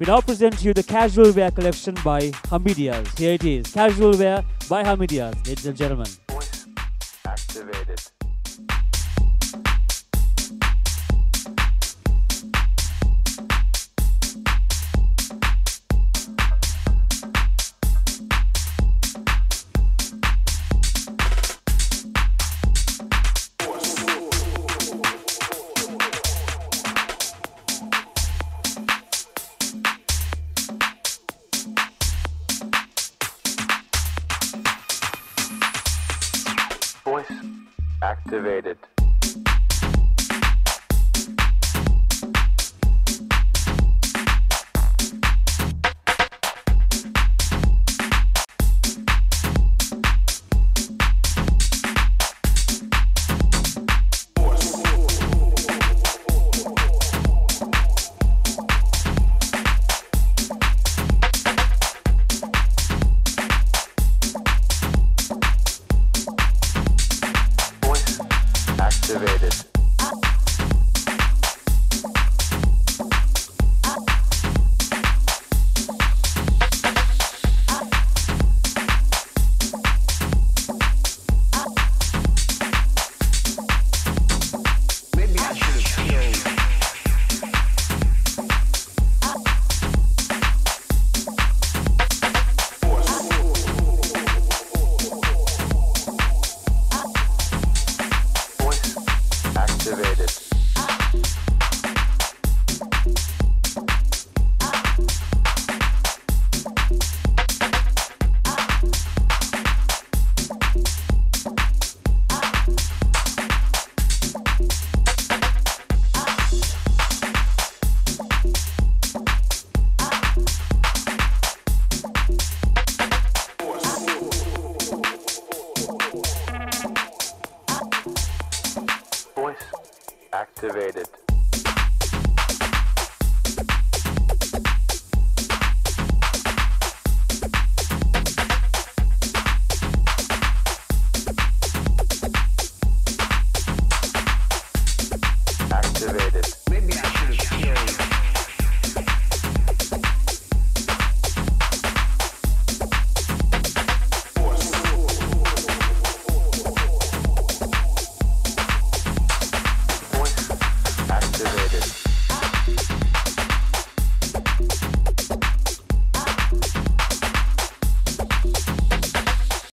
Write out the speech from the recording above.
We now present you the casual wear collection by Hameedia's. Here it is, casual wear by Hameedia's, ladies and gentlemen. Voice activated. activated. activated.